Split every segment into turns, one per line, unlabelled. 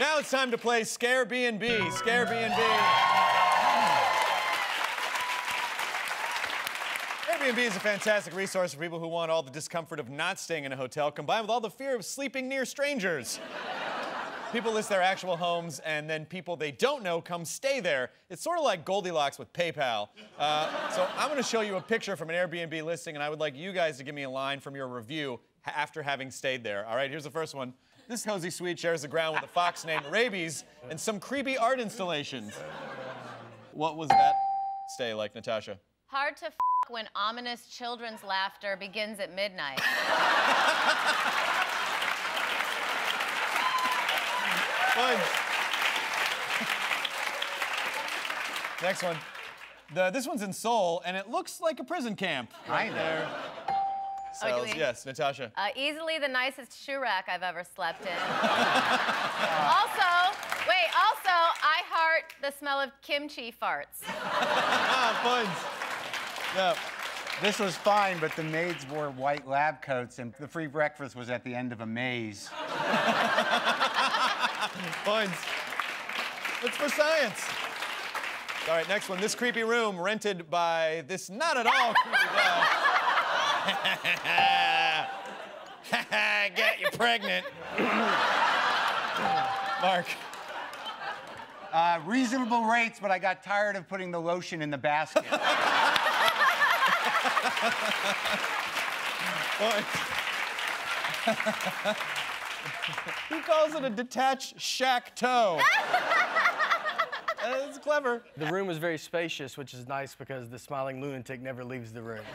Now it's time to play Scare B&B. Scare B&B. Airbnb is a fantastic resource for people who want all the discomfort of not staying in a hotel combined with all the fear of sleeping near strangers. people list their actual homes, and then people they don't know come stay there. It's sort of like Goldilocks with PayPal. Uh, so I'm going to show you a picture from an Airbnb listing, and I would like you guys to give me a line from your review after having stayed there. All right, here's the first one. This cozy suite shares the ground with a fox named Rabies and some creepy art installations. What was that stay like, Natasha?
Hard to f when ominous children's laughter begins at midnight.
Fun. Next one. The, this one's in Seoul, and it looks like a prison camp.
I know.
There.
Oh, do
Cells.
we-
yes, Natasha.
Uh, easily the nicest shoe rack I've ever slept in. also, wait, also, I heart the smell of kimchi farts.
Ah, Buns. Yeah.
This was fine, but the maids wore white lab coats, and the free breakfast was at the end of a maze.
Buns. It's for science. All right, next one. This creepy room rented by this not at all creepy guy. Get you pregnant. Marc.
Uh, reasonable rates, but I got tired of putting the lotion in the basket.
Buns. he calls it a detached shack toe. That's clever.
The room was very spacious, which is nice because the smiling lunatic never leaves the room.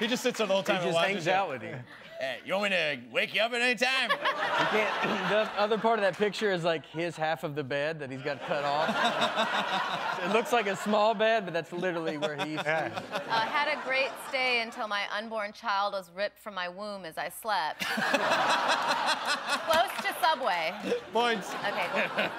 He just sits there the whole time and
just hangs
you.
out with you.
Hey, you want me to wake you up at any time?
You can't. The other part of that picture is like his half of the bed that he's got cut off. it looks like a small bed, but that's literally where he used to.
Uh, had a great stay until my unborn child was ripped from my womb as I slept. Close to Subway.
Points.
Okay, cool.